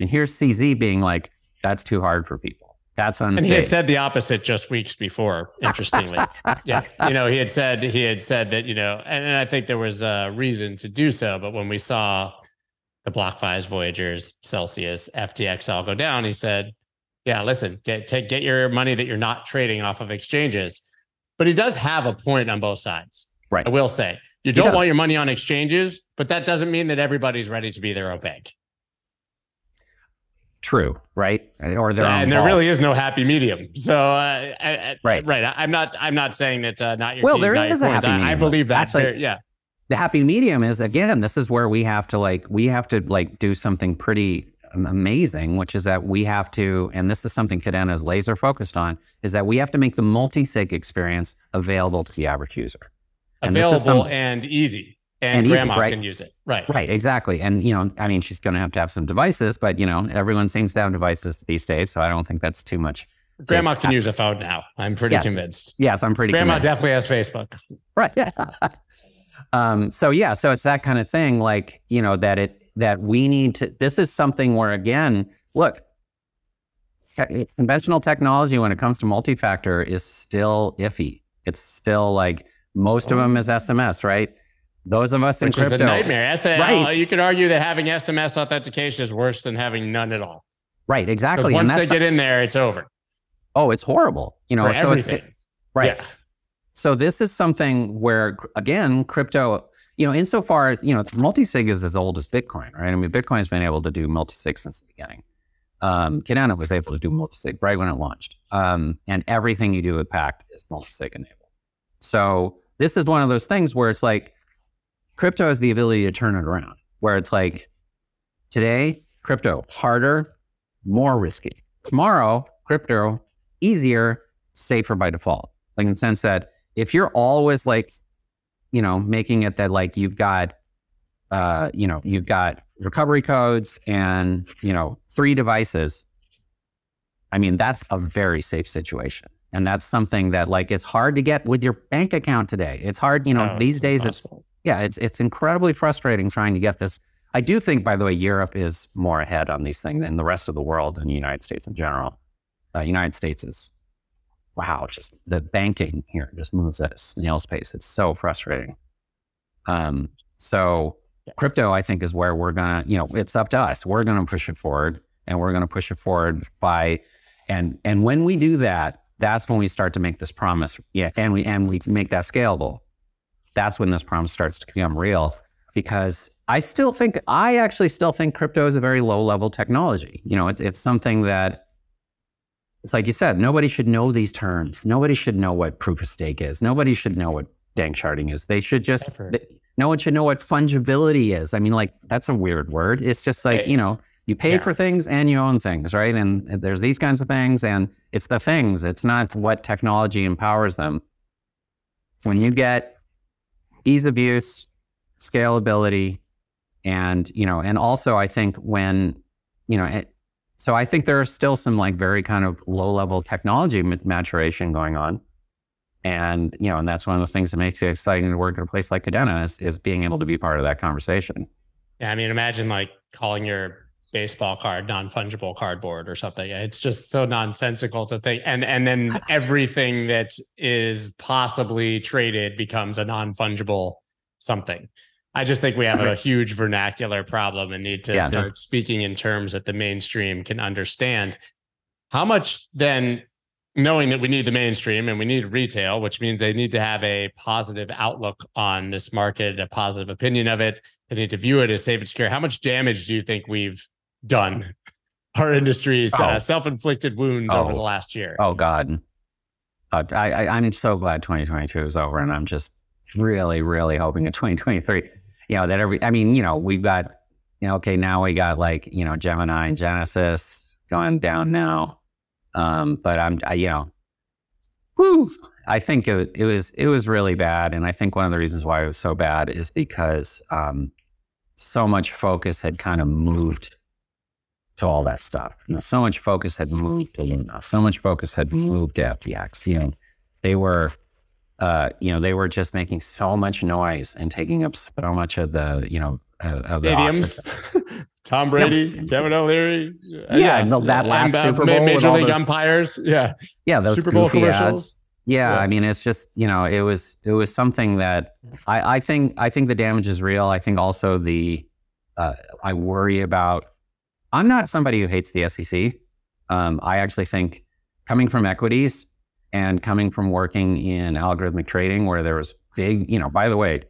Speaker 2: And here's CZ being like, that's too hard for people. That's unsafe.
Speaker 1: And he had said the opposite just weeks before, interestingly. [LAUGHS] yeah. You know, he had said, he had said that, you know, and, and I think there was a reason to do so. But when we saw the BlockFi's, Voyagers, Celsius, FTX all go down, he said, yeah, listen, get, take, get your money that you're not trading off of exchanges but he does have a point on both sides.
Speaker 2: Right.
Speaker 1: I will say you don't want your money on exchanges, but that doesn't mean that everybody's ready to be their own bank.
Speaker 2: True, right? Or their
Speaker 1: and
Speaker 2: there
Speaker 1: really is no happy medium. So, uh, I, right, right. I'm not. I'm not saying that uh, not your.
Speaker 2: Well,
Speaker 1: keys,
Speaker 2: there is a happy
Speaker 1: I,
Speaker 2: medium.
Speaker 1: I believe that. Like, yeah.
Speaker 2: The happy medium is again. This is where we have to like. We have to like do something pretty amazing, which is that we have to, and this is something Kadena is laser focused on, is that we have to make the multi-sig experience available to the average user.
Speaker 1: And available some, and easy. And, and grandma easy, right? can use it. Right.
Speaker 2: Right. Exactly. And, you know, I mean, she's going to have to have some devices, but, you know, everyone seems to have devices these days. So I don't think that's too much.
Speaker 1: Grandma can use a phone now. I'm pretty
Speaker 2: yes.
Speaker 1: convinced.
Speaker 2: Yes, I'm pretty
Speaker 1: Grandma
Speaker 2: convinced.
Speaker 1: definitely has Facebook.
Speaker 2: Right. Yeah. [LAUGHS] um, so, yeah. So it's that kind of thing, like, you know, that it, that we need to, this is something where, again, look, conventional technology when it comes to multi-factor is still iffy. It's still like most of them is SMS, right? Those of us
Speaker 1: Which
Speaker 2: in crypto,
Speaker 1: is a nightmare. S- right. You could argue that having SMS authentication is worse than having none at all.
Speaker 2: Right. Exactly.
Speaker 1: Once they get in there, it's over.
Speaker 2: Oh, it's horrible. You know,
Speaker 1: For
Speaker 2: so
Speaker 1: everything.
Speaker 2: it's right.
Speaker 1: Yeah.
Speaker 2: So this is something where, again, crypto you know, insofar, you know, multi-sig is as old as Bitcoin, right? I mean, Bitcoin's been able to do multi-sig since the beginning. Um, Cardano was able to do multi-sig right when it launched. Um, and everything you do with Pact is multi-sig enabled. So this is one of those things where it's like crypto has the ability to turn it around, where it's like today, crypto harder, more risky. Tomorrow, crypto easier, safer by default. Like in the sense that if you're always like you know, making it that like you've got, uh, you know, you've got recovery codes and, you know, three devices. I mean, that's a very safe situation. And that's something that like it's hard to get with your bank account today. It's hard, you know, oh, these days it's yeah, it's it's incredibly frustrating trying to get this. I do think, by the way, Europe is more ahead on these things than the rest of the world and the United States in general. Uh, United States is wow, just the banking here just moves at a snail's pace. It's so frustrating. Um, so yes. crypto, I think, is where we're gonna, you know, it's up to us. We're gonna push it forward, and we're gonna push it forward by, and and when we do that, that's when we start to make this promise. Yeah, and we and we make that scalable. That's when this promise starts to become real. Because I still think, I actually still think crypto is a very low level technology. You know, it's it's something that it's like you said, nobody should know these terms. Nobody should know what proof of stake is. Nobody should know what danksharding is. They should just, they, no one should know what fungibility is. I mean, like, that's a weird word. It's just like, you know, you pay yeah. for things and you own things, right? And there's these kinds of things, and it's the things, it's not what technology empowers them. When you get ease of use, scalability, and, you know, and also I think when, you know, it, so I think there are still some like very kind of low level technology maturation going on. And, you know, and that's one of the things that makes it exciting to work at a place like Kadena is, is being able to be part of that conversation.
Speaker 1: Yeah. I mean, imagine like calling your baseball card non-fungible cardboard or something. It's just so nonsensical to think. And and then [LAUGHS] everything that is possibly traded becomes a non-fungible something. I just think we have a huge vernacular problem and need to yeah, start no. speaking in terms that the mainstream can understand. How much then, knowing that we need the mainstream and we need retail, which means they need to have a positive outlook on this market, a positive opinion of it, they need to view it as safe and secure. How much damage do you think we've done [LAUGHS] our industry's uh, oh. uh, self inflicted wounds oh. over the last year?
Speaker 2: Oh, God. uh, I, I, I'm so glad 2022 is over, and I'm just really, really hoping in 2023, you know, that every, I mean, you know, we've got, you know, okay, now we got like, you know, Gemini and Genesis going down now. Um, but I'm, I, you know, whew, I think it, it was, it was really bad. And I think one of the reasons why it was so bad is because, um, so much focus had kind of moved to all that stuff. You know, so much focus had moved to Luna. So much focus had moved to FTX. You know, they were uh, you know, they were just making so much noise and taking up so much of the, you know, uh, of the
Speaker 1: stadiums. [LAUGHS] Tom Brady. Kevin O'Leary.
Speaker 2: Yeah, yeah. that last Super Bowl.
Speaker 1: Major League those, umpires. Yeah.
Speaker 2: Yeah. Those Super Bowl commercials. Yeah, yeah, I mean, it's just you know, it was it was something that I, I think I think the damage is real. I think also the uh, I worry about. I'm not somebody who hates the SEC. Um, I actually think coming from equities, and coming from working in algorithmic trading, where there was big, you know, by the way,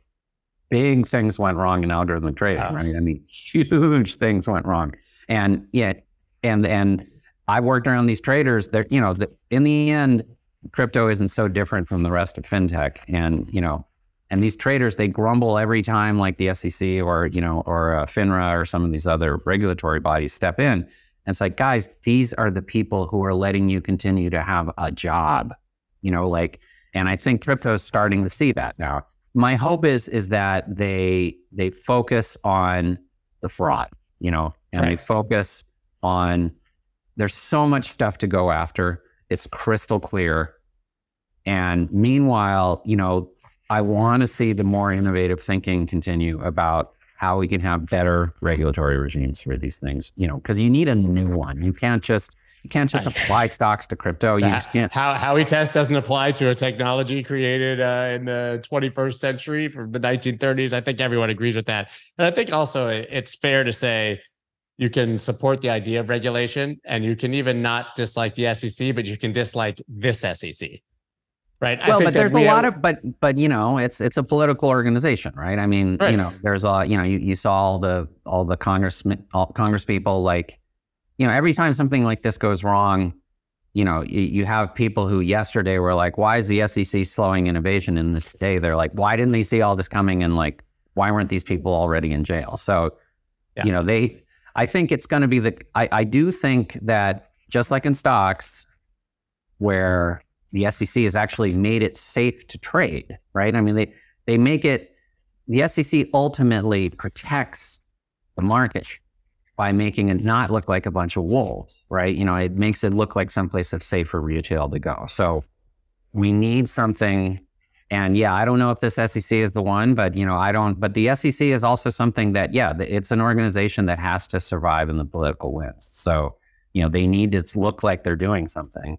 Speaker 2: big things went wrong in algorithmic trading, right? I mean, huge things went wrong. And yeah, and and I've worked around these traders. That you know, the, in the end, crypto isn't so different from the rest of fintech. And you know, and these traders they grumble every time, like the SEC or you know, or uh, FINRA or some of these other regulatory bodies step in. And it's like, guys, these are the people who are letting you continue to have a job, you know, like, and I think crypto is starting to see that now. My hope is is that they they focus on the fraud, you know, and right. they focus on there's so much stuff to go after. It's crystal clear. And meanwhile, you know, I want to see the more innovative thinking continue about how we can have better regulatory regimes for these things. You know, because you need a new one. You can't just you can't just apply stocks to crypto. You just can't.
Speaker 1: How Howey test doesn't apply to a technology created uh, in the 21st century from the 1930s. I think everyone agrees with that. And I think also it's fair to say you can support the idea of regulation and you can even not dislike the SEC, but you can dislike this SEC right?
Speaker 2: Well, but there's a lot of, but but you know, it's it's a political organization, right? I mean, right. you know, there's a, you know, you, you saw all the all the Congress all Congress people like, you know, every time something like this goes wrong, you know, you, you have people who yesterday were like, why is the SEC slowing innovation? And this day they're like, why didn't they see all this coming? And like, why weren't these people already in jail? So, yeah. you know, they. I think it's going to be the. I, I do think that just like in stocks, where the SEC has actually made it safe to trade, right? I mean, they, they make it, the SEC ultimately protects the market by making it not look like a bunch of wolves, right? You know, it makes it look like someplace that's safe for retail to go. So we need something. And yeah, I don't know if this SEC is the one, but you know, I don't, but the SEC is also something that, yeah, it's an organization that has to survive in the political winds. So, you know, they need to look like they're doing something.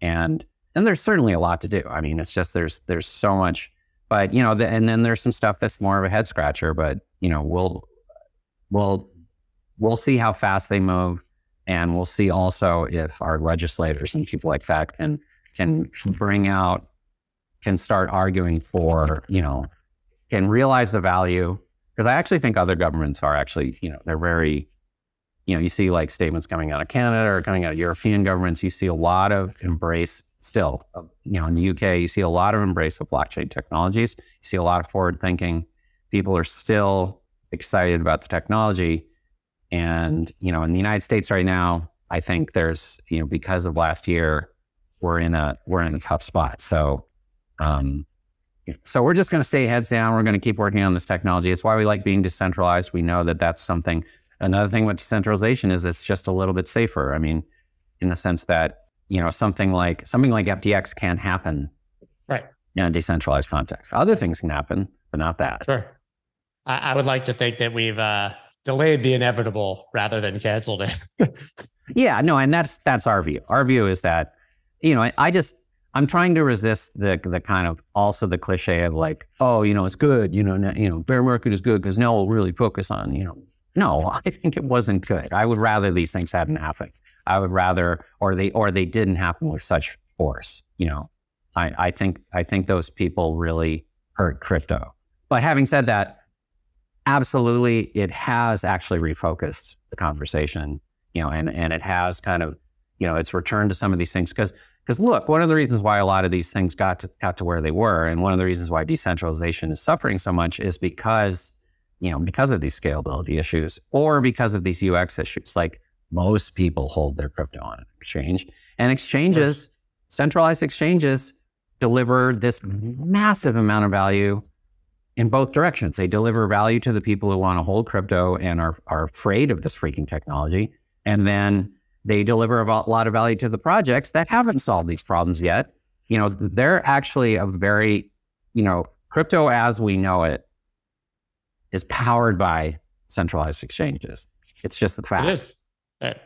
Speaker 2: And and there's certainly a lot to do. I mean, it's just there's there's so much, but you know, the, and then there's some stuff that's more of a head scratcher. But you know, we'll we'll we'll see how fast they move, and we'll see also if our legislators and people like that can can bring out can start arguing for you know can realize the value because I actually think other governments are actually you know they're very you know you see like statements coming out of Canada or coming out of European governments you see a lot of embrace still, uh, you know, in the UK, you see a lot of embrace of blockchain technologies. You see a lot of forward thinking. People are still excited about the technology. And, you know, in the United States right now, I think there's, you know, because of last year, we're in a we're in a tough spot. So um so we're just going to stay heads down. We're going to keep working on this technology. It's why we like being decentralized. We know that that's something. Another thing with decentralization is it's just a little bit safer. I mean, in the sense that you know something like something like FTX can't happen
Speaker 1: right
Speaker 2: in a decentralized context. Other things can happen, but not that.
Speaker 1: Sure. I, I would like to think that we've uh, delayed the inevitable rather than canceled it. [LAUGHS]
Speaker 2: yeah, no, and that's that's our view. Our view is that you know I, I just I'm trying to resist the the kind of also the cliche of like, oh, you know, it's good, you know, you know, bear market is good because now we'll really focus on you know no, I think it wasn't good. I would rather these things hadn't happened. I would rather, or they, or they didn't happen with such force. You know, I, I think, I think those people really hurt crypto. But having said that, absolutely, it has actually refocused the conversation. You know, and and it has kind of, you know, it's returned to some of these things because Because look, one of the reasons why a lot of these things got to, got to where they were, and one of the reasons why decentralization is suffering so much is because, you know, because of these scalability issues or because of these UX issues. Like most people hold their crypto on an exchange, and exchanges, centralized exchanges, deliver this massive amount of value in both directions. They deliver value to the people who want to hold crypto and are, are afraid of this freaking technology. And then they deliver a lot of value to the projects that haven't solved these problems yet. You know, they're actually a very, you know, crypto as we know it is powered by centralized exchanges. It's just the fact.
Speaker 1: It is.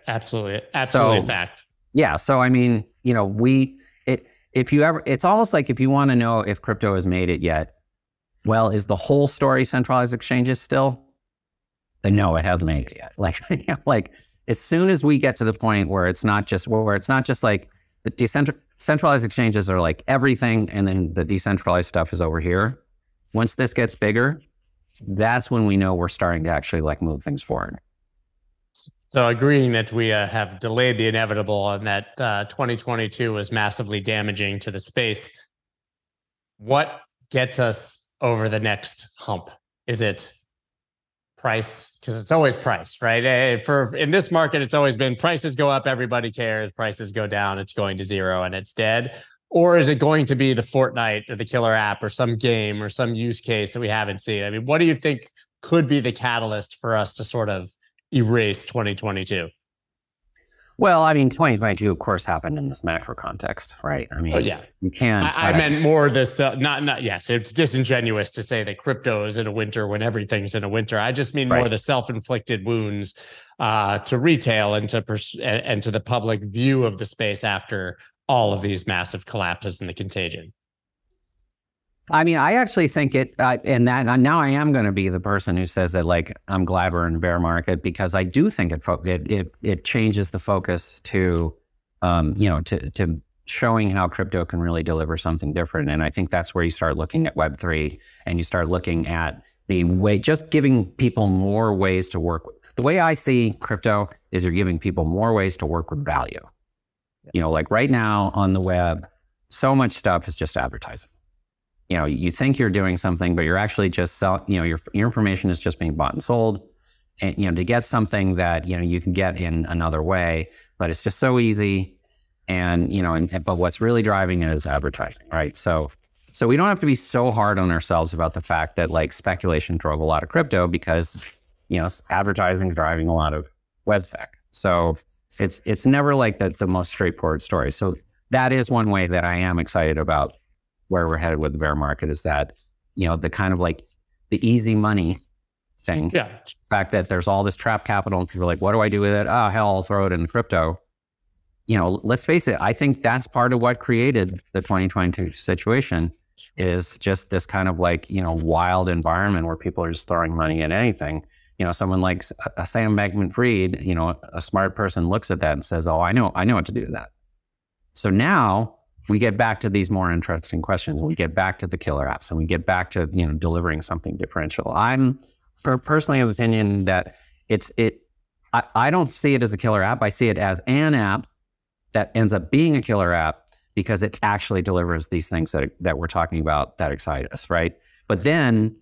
Speaker 1: Absolutely. Absolutely so, fact.
Speaker 2: Yeah. So, I mean, you know, we, it, if you ever, it's almost like if you want to know if crypto has made it yet, well, is the whole story centralized exchanges still? No, it hasn't made it yet. [LAUGHS] Like, like as soon as we get to the point where it's not just where it's not just like the decentralized exchanges are like everything, and then the decentralized stuff is over here. Once this gets bigger, that's when we know we're starting to actually like move things forward.
Speaker 1: So agreeing that we uh, have delayed the inevitable and that uh, 2022 was massively damaging to the space. What gets us over the next hump? Is it price? Because it's always price, right? Eh, for in this market, it's always been prices go up, everybody cares. Prices go down, it's going to zero and it's dead. Or is it going to be the Fortnite or the killer app or some game or some use case that we haven't seen? I mean, what do you think could be the catalyst for us to sort of erase 2022?
Speaker 2: Well, I mean, 2022, of course, happened in this macro context, right? I mean, oh, yeah, you can't.
Speaker 1: I, I meant more this, uh, not, not, yes, it's disingenuous to say that crypto is in a winter when everything's in a winter. I just mean right. more the self inflicted wounds uh, to retail and to, pers- and to the public view of the space after all of these massive collapses in the contagion.
Speaker 2: I mean, I actually think it, uh, and that now I am going to be the person who says that, like, I'm glad we're in bear market because I do think it fo- it, it, it changes the focus to, um, you know, to to showing how crypto can really deliver something different. And I think that's where you start looking at Web three and you start looking at the way, just giving people more ways to work. With. The way I see crypto is you're giving people more ways to work with value. You know, like right now on the web, so much stuff is just advertising you know, you think you're doing something, but you're actually just sell, you know, your, your information is just being bought and sold. And, you know, to get something that, you know, you can get in another way, but it's just so easy. And, you know, and, but what's really driving it is advertising, right? So, so we don't have to be so hard on ourselves about the fact that like speculation drove a lot of crypto because, you know, advertising is driving a lot of web tech. So it's, it's never like the, the most straightforward story. So that is one way that I am excited about where we're headed with the bear market is that, you know, the kind of like the easy money thing.
Speaker 1: Yeah.
Speaker 2: The fact that there's all this trap capital and people are like, what do I do with it? Oh, hell, I'll throw it in crypto. You know, let's face it, I think that's part of what created the 2022 situation is just this kind of like, you know, wild environment where people are just throwing money at anything. You know, someone like a uh, Sam Bankman Fried, you know, a smart person looks at that and says, Oh, I know, I know what to do with that. So now we get back to these more interesting questions. We get back to the killer apps and we get back to, you know, delivering something differential. I'm personally of opinion that it's, it, I, I don't see it as a killer app. I see it as an app that ends up being a killer app because it actually delivers these things that, that we're talking about that excite us, right? But then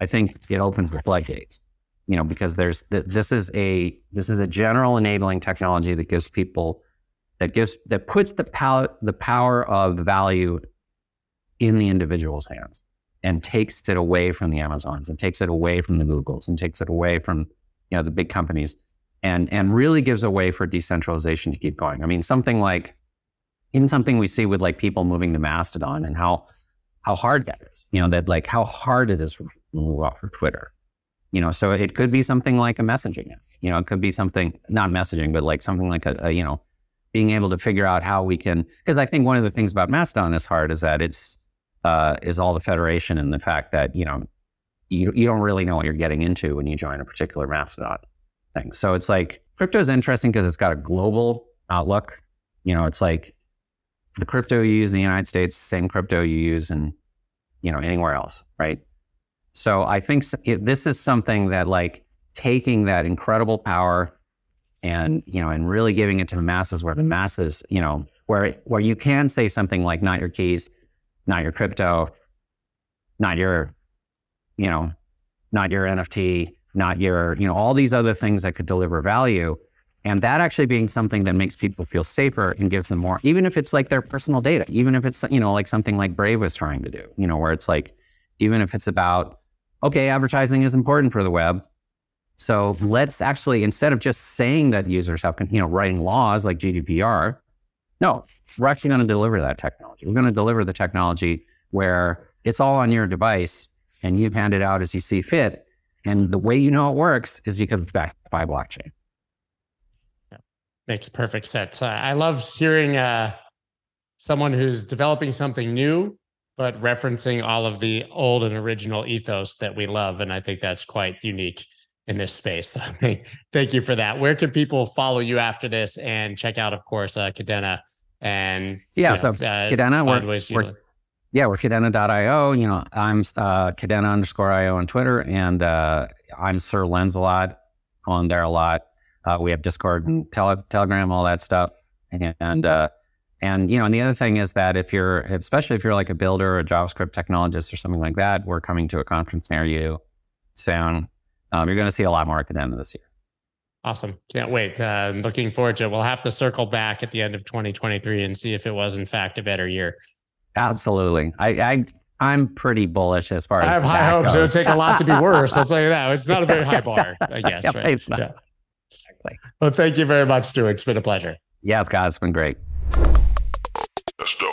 Speaker 2: I think it opens the floodgates, you know, because there's, this is a, this is a general enabling technology that gives people that gives that puts the power the power of value in the individual's hands and takes it away from the Amazons and takes it away from the Googles and takes it away from you know the big companies and and really gives a way for decentralization to keep going. I mean, something like even something we see with like people moving to Mastodon and how how hard that is. You know, that like how hard it is to move off of Twitter. You know, so it could be something like a messaging. You know, it could be something not messaging, but like something like a, a you know being able to figure out how we can, because I think one of the things about Mastodon is hard is that it's, uh, is all the federation and the fact that, you know, you, you don't really know what you're getting into when you join a particular Mastodon thing. So it's like crypto is interesting because it's got a global outlook. You know, it's like the crypto you use in the United States, same crypto you use in, you know, anywhere else, right? So I think this is something that like taking that incredible power and you know and really giving it to the masses where the masses you know where where you can say something like not your keys, not your crypto, not your, you know, not your NFT, not your, you know, all these other things that could deliver value. And that actually being something that makes people feel safer and gives them more, even if it's like their personal data, even if it's, you know, like something like Brave was trying to do, you know, where it's like, even if it's about, okay, advertising is important for the web. So let's actually, instead of just saying that users have, you know, writing laws like GDPR, no, we're actually going to deliver that technology. We're going to deliver the technology where it's all on your device and you hand it out as you see fit. And the way you know it works is because it's backed by blockchain.
Speaker 1: Makes perfect sense. Uh, I love hearing uh, someone who's developing something new, but referencing all of the old and original ethos that we love. And I think that's quite unique in this space. [LAUGHS] Thank you for that. Where can people follow you after this and check out, of course, uh, Kadena and
Speaker 2: yeah, you know, so uh, Kadena, we're, we're, yeah, we're Kadena.io. You know, I'm uh, Kadena underscore io on Twitter, and uh, I'm Sir Lens-a-lot on there a lot. Uh, we have Discord, and tele- Telegram, all that stuff, and uh, and you know, and the other thing is that if you're, especially if you're like a builder, or a JavaScript technologist, or something like that, we're coming to a conference near you soon. Um, you're going to see a lot more at the end of this year.
Speaker 1: Awesome! Can't wait. Uh, looking forward to it. We'll have to circle back at the end of 2023 and see if it was in fact a better year.
Speaker 2: Absolutely. I, I I'm pretty bullish as far as
Speaker 1: I have high hopes. Goes. It'll take a lot to be worse. I'll [LAUGHS] tell you that. It's not a very high bar, I guess. yeah, right? It's not. Yeah. Exactly. Well, thank you very much, Stuart. It's been a pleasure.
Speaker 2: Yeah, God, it's been great. Let's go.